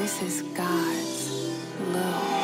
This is God's love.